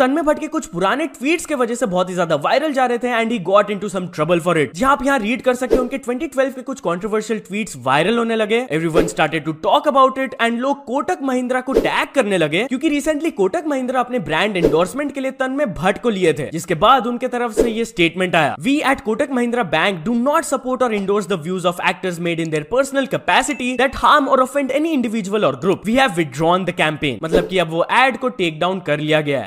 तन्मय भट्ट के कुछ पुराने ट्वीट्स के वजह से बहुत ही ज़्यादा वायरल जा रहे थे and he got into some trouble for it जहाँ आप यहाँ रीड कर सकते हो उनके 2012 के कुछ कंट्रोवर्शियल ट्वीट्स वायरल होने लगे। Everyone started to talk about it and लोग कोटक महिंद्रा को टैग करने लगे क्योंकि रिसेंटली कोटक महिंद्रा अपने ब्रांड एंडोर्समेंट के लिए तन्मय भट्ट को लिए थे, जिसके बाद उनके तरफ़ से ये स्टेटमेंट आया। We at Kotak Mahindra bank do not support or endorse the views of actors made in their personal capacity that harm or offend any individual or group we have withdrawn the campaign मतलब की अब वो add को take down कर लिया गया है।